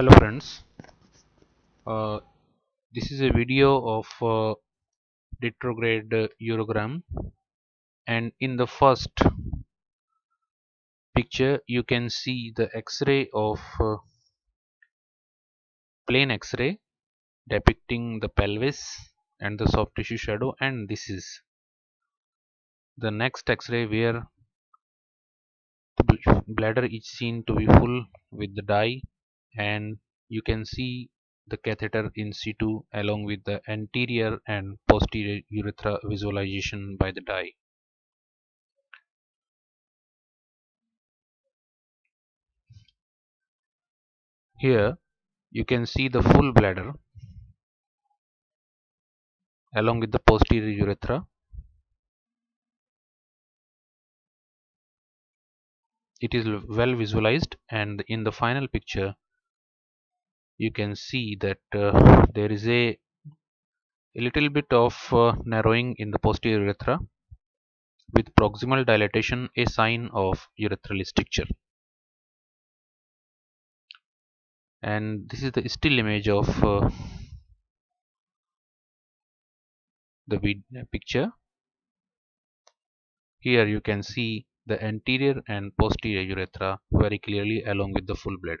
hello friends. Uh, this is a video of uh, retrograde uh, urogram. And in the first picture you can see the x-ray of uh, plain x-ray depicting the pelvis and the soft tissue shadow and this is the next x-ray where the bladder is seen to be full with the dye and you can see the catheter in situ along with the anterior and posterior urethra visualization by the dye. Here you can see the full bladder along with the posterior urethra. It is well visualized and in the final picture you can see that uh, there is a, a little bit of uh, narrowing in the posterior urethra with proximal dilatation a sign of urethral stricture. And this is the still image of uh, the picture. Here you can see the anterior and posterior urethra very clearly along with the full bladder